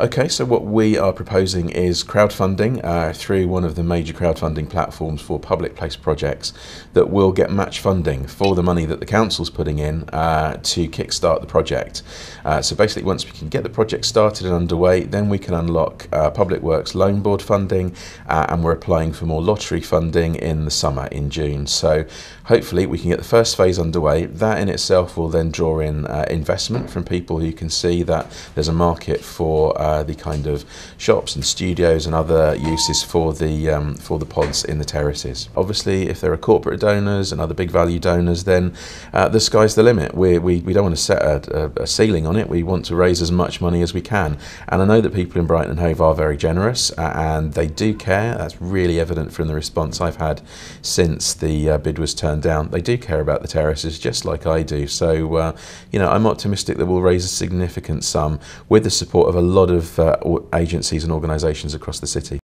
Okay, so what we are proposing is crowdfunding uh, through one of the major crowdfunding platforms for public place projects that will get match funding for the money that the council's putting in uh, to kickstart the project. Uh, so basically, once we can get the project started and underway, then we can unlock uh, Public Works Loan Board funding, uh, and we're applying for more lottery funding in the summer in June. So hopefully, we can get the first phase underway. That in itself will then draw in uh, investment from people who can see that there's a market for the kind of shops and studios and other uses for the um, for the pods in the terraces. Obviously, if there are corporate donors and other big value donors, then uh, the sky's the limit. We, we, we don't want to set a, a, ceiling on it. We want to raise as much money as we can. And I know that people in Brighton and Hove are very generous uh, and they do care. That's really evident from the response I've had since the uh, bid was turned down. They do care about the terraces just like I do. So, uh, you know, I'm optimistic that we'll raise a significant sum with the support of a lot of uh, agencies and organisations across the city.